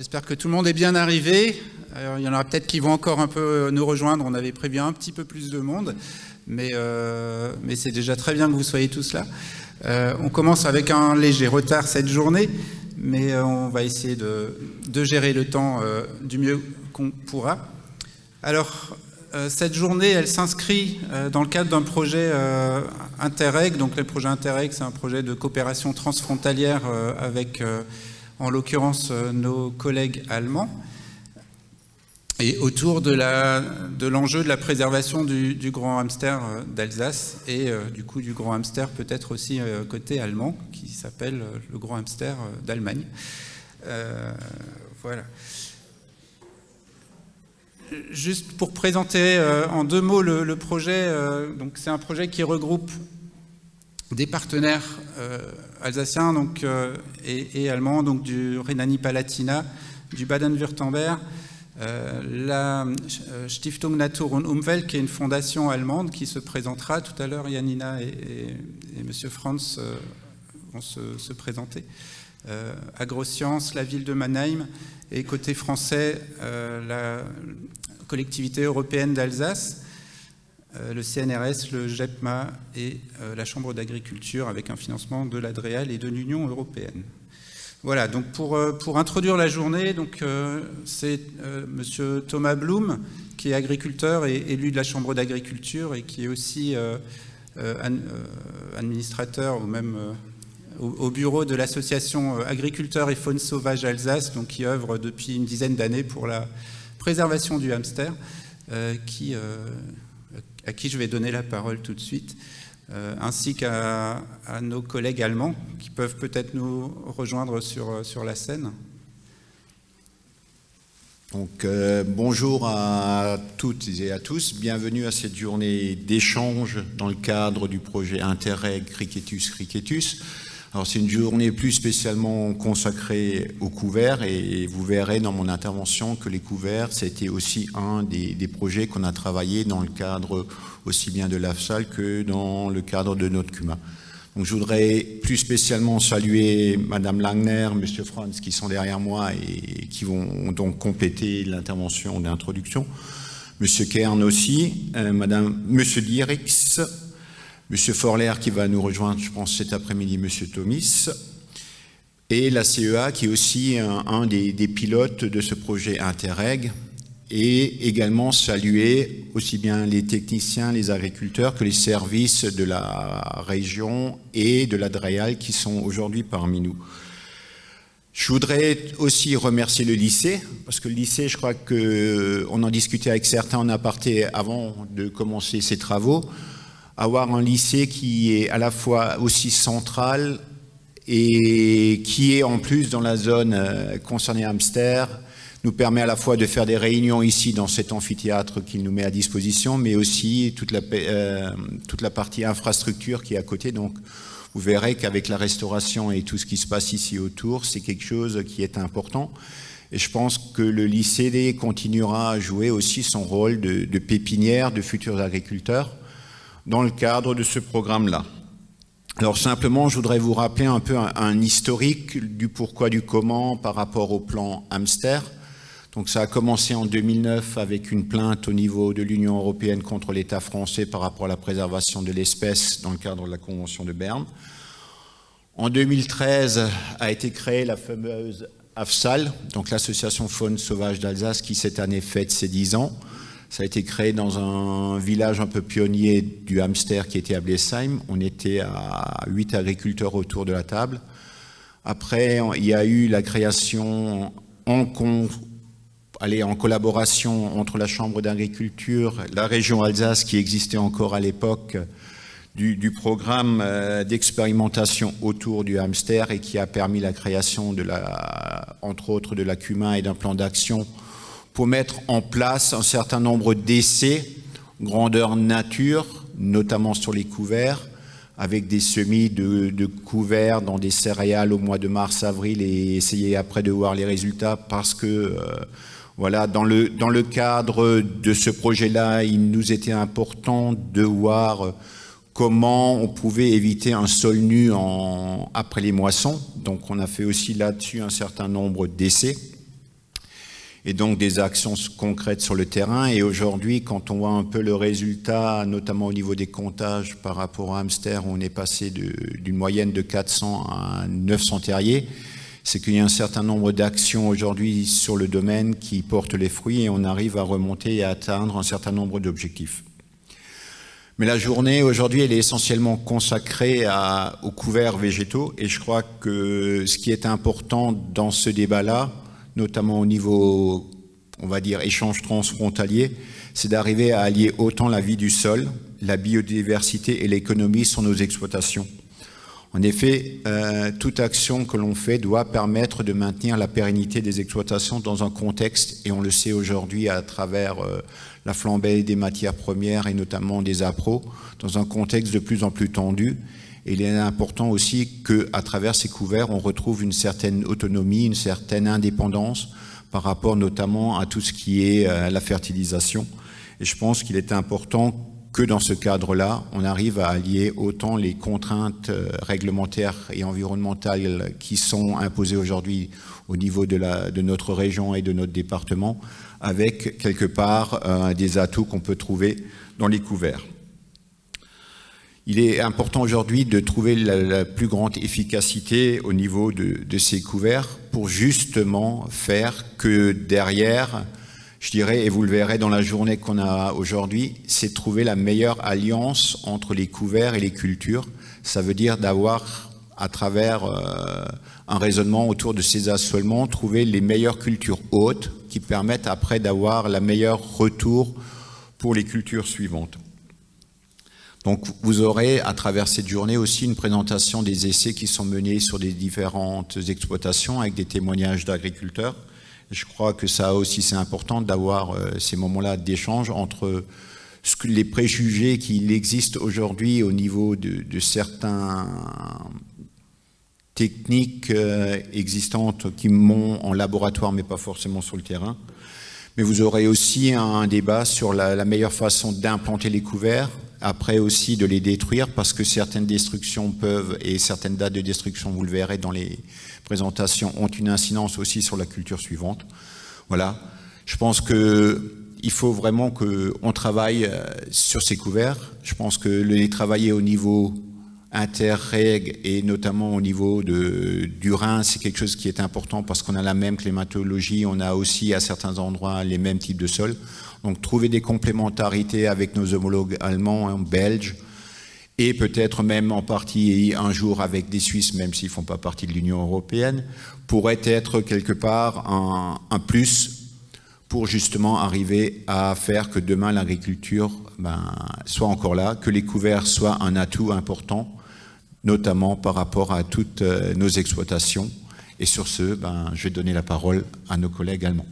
J'espère que tout le monde est bien arrivé. il y en aura peut-être qui vont encore un peu nous rejoindre. On avait prévu un petit peu plus de monde, mais, euh, c'est déjà très bien que vous soyez tous là. Euh, on commence avec un léger retard cette journée, mais euh, on va essayer de gérer le temps du mieux qu'on pourra. Alors, cette journée, elle s'inscrit dans le cadre d'un projet Interreg. Donc, le projet Interreg, c'est un projet de coopération transfrontalière avec en l'occurrence euh, nos collègues allemands, et autour de l'enjeu de, de, la préservation du, grand hamster euh, d'Alsace et euh, du coup du grand hamster peut-être aussi côté allemand qui s'appelle le grand hamster d'Allemagne. voilà. Juste pour présenter en deux mots le, le projet, c'est un projet qui regroupe des partenaires euh, alsaciens donc, euh, et, allemands, donc du Rhénanie-Palatinat, du Baden-Württemberg, euh, la Stiftung Natur und Umwelt, qui est une fondation allemande qui se présentera tout à l'heure. Janina et, et, Monsieur Franz vont se, présenter. Agroscience, la ville de Mannheim et côté français, la collectivité européenne d'Alsace. Euh, le CNRS, le GEPMA et euh, la Chambre d'agriculture avec un financement de l'ADREAL et de l'Union européenne. Voilà, donc pour, euh, introduire la journée, c'est Monsieur Thomas Blum, qui est agriculteur et élu de la Chambre d'agriculture et qui est aussi administrateur ou même au, bureau de l'association Agriculteurs et Faune Sauvage Alsace, donc qui œuvre depuis une dizaine d'années pour la préservation du hamster, qui à qui je vais donner la parole tout de suite, euh, ainsi qu'à nos collègues allemands qui peuvent peut-être nous rejoindre sur, sur la scène. Donc, euh, bonjour à toutes et à tous. Bienvenue à cette journée d'échange dans le cadre du projet Interreg Cricketus Cricketus. Alors c'est une journée plus spécialement consacrée aux couverts et vous verrez dans mon intervention que les couverts, c'était aussi un des, projets qu'on a travaillé dans le cadre aussi bien de l'AFSAL que dans le cadre de notre CUMA. Donc je voudrais plus spécialement saluer Madame Langner, Monsieur Franz qui sont derrière moi et qui vont donc compléter l'intervention d'introduction. Monsieur Kern aussi, euh, Madame, Monsieur Dierix, Monsieur Forler qui va nous rejoindre, je pense, cet après-midi, Monsieur Thomis, et la CEA qui est aussi un, des, pilotes de ce projet Interreg, et également saluer aussi bien les techniciens, les agriculteurs que les services de la région et de la DREAL qui sont aujourd'hui parmi nous. Je voudrais aussi remercier le lycée, parce que le lycée, je crois qu'on en discutait avec certains en aparté avant de commencer ces travaux avoir un lycée qui est à la fois aussi central et qui est en plus dans la zone euh, concernée Hamster, nous permet à la fois de faire des réunions ici dans cet amphithéâtre qu'il nous met à disposition, mais aussi toute la, euh, toute la partie infrastructure qui est à côté. Donc, vous verrez qu'avec la restauration et tout ce qui se passe ici autour, c'est quelque chose qui est important. Et je pense que le lycée continuera à jouer aussi son rôle de pépinière de futurs agriculteurs dans le cadre de ce programme-là. Alors simplement, je voudrais vous rappeler un peu un, historique du pourquoi, du comment par rapport au plan hamster. Donc ça a commencé en 2009 avec une plainte au niveau de l'Union européenne contre l'État français par rapport à la préservation de l'espèce dans le cadre de la Convention de Berne. En 2013 a été créée la fameuse AFSAL, donc l'Association Faune Sauvage d'Alsace, qui cette année fête ses 10 ans. Ça a été créé dans un village un peu pionnier du hamster qui était à Blesheim. On était à huit agriculteurs autour de la table. Après, il y a eu la création en, en collaboration entre la Chambre d'agriculture, la région Alsace qui existait encore à l'époque, du, du, programme euh, d'expérimentation autour du hamster et qui a permis la création, de la, entre autres, de la CUMA et d'un plan d'action pour mettre en place un certain nombre d'essais grandeur nature, notamment sur les couverts, avec des semis de, couverts dans des céréales au mois de mars-avril et essayer après de voir les résultats parce que euh, voilà, dans le, cadre de ce projet-là, il nous était important de voir comment on pouvait éviter un sol nu après les moissons. Donc on a fait aussi là-dessus un certain nombre d'essais. Et donc des actions concrètes sur le terrain. Et aujourd'hui, quand on voit un peu le résultat, notamment au niveau des comptages par rapport à Hamster, on est passé d'une moyenne de 400 à 900 terriers, c'est qu'il y a un certain nombre d'actions aujourd'hui sur le domaine qui portent les fruits et on arrive à remonter et à atteindre un certain nombre d'objectifs. Mais la journée aujourd'hui, elle est essentiellement consacrée aux couverts végétaux et je crois que ce qui est important dans ce débat-là, notamment au niveau, on va dire, échange transfrontalier, c'est d'arriver à allier autant la vie du sol, la biodiversité et l'économie sur nos exploitations. En effet, euh, toute action que l'on fait doit permettre de maintenir la pérennité des exploitations dans un contexte, et on le sait aujourd'hui à travers euh, la flambée des matières premières et notamment des appros, dans un contexte de plus en plus tendu. Il est important aussi qu'à travers ces couverts, on retrouve une certaine autonomie, une certaine indépendance par rapport notamment à tout ce qui est euh, la fertilisation. Et je pense qu'il est important que dans ce cadre-là, on arrive à allier autant les contraintes euh, réglementaires et environnementales qui sont imposées aujourd'hui au niveau de, notre région et de notre département, avec quelque part euh, des atouts qu'on peut trouver dans les couverts. Il est important aujourd'hui de trouver la, plus grande efficacité au niveau de, de ces couverts pour justement faire que derrière, je dirais, et vous le verrez dans la journée qu'on a aujourd'hui, c'est trouver la meilleure alliance entre les couverts et les cultures. Ça veut dire d'avoir, à travers euh, un raisonnement autour de ces assolements, trouver les meilleures cultures hautes qui permettent après d'avoir la meilleure retour pour les cultures suivantes. Donc vous aurez à travers cette journée aussi une présentation des essais qui sont menés sur des différentes exploitations avec des témoignages d'agriculteurs. Je crois que ça aussi c'est important d'avoir euh, ces moments-là d'échange entre les préjugés qu'il existe aujourd'hui au niveau de, de certains techniques euh, existantes qui m'ont en laboratoire mais pas forcément sur le terrain. Mais vous aurez aussi un débat sur la meilleure façon d'implanter les couverts, après aussi de les détruire parce que certaines destructions peuvent, et certaines dates de destruction, vous le verrez dans les présentations, ont une incidence aussi sur la culture suivante. Voilà. Je pense que il faut vraiment qu'on travaille euh, sur ces couverts. Je pense que les travailler au niveau interreg et notamment au niveau de, du Rhin, c'est quelque chose qui est important parce qu'on a la même climatologie, on a aussi à certains endroits les mêmes types de sols. Donc trouver des complémentarités avec nos homologues allemands, hein, belges, et peut-être même en partie un jour avec des Suisses, même s'ils ne font pas partie de l'Union européenne, pourrait être quelque part un, un, plus pour justement arriver à faire que demain l'agriculture ben, soit encore là, que les couverts soient un atout important, notamment par rapport à toutes euh, nos exploitations. Et sur ce, ben, je vais donner la parole à nos collègues allemands.